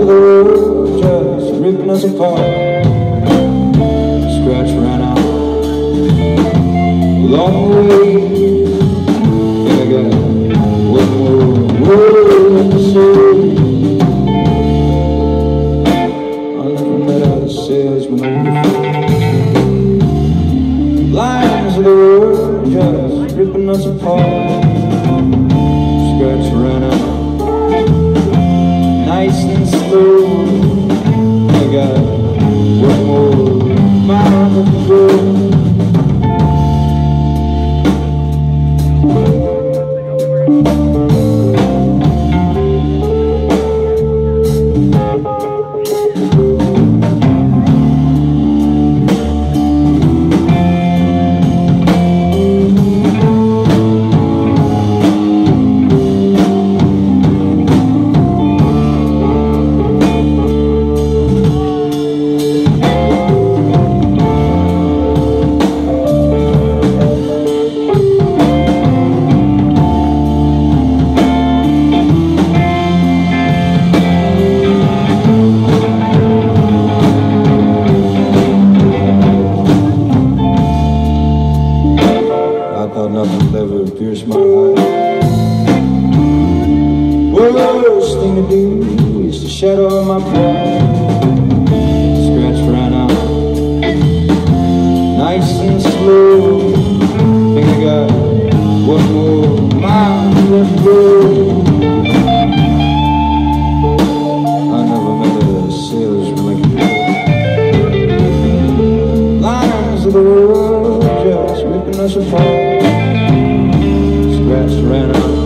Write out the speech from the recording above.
Road just ripping us apart. Scratch ran out along the way. Got one more word to say. I never met. Lines of the road just ripping us apart. Do of my pride. Scratch ran out, nice and slow. Think I got one more mile left to go. I never met a like you. Lines of the road just ripping us apart. Scratch ran out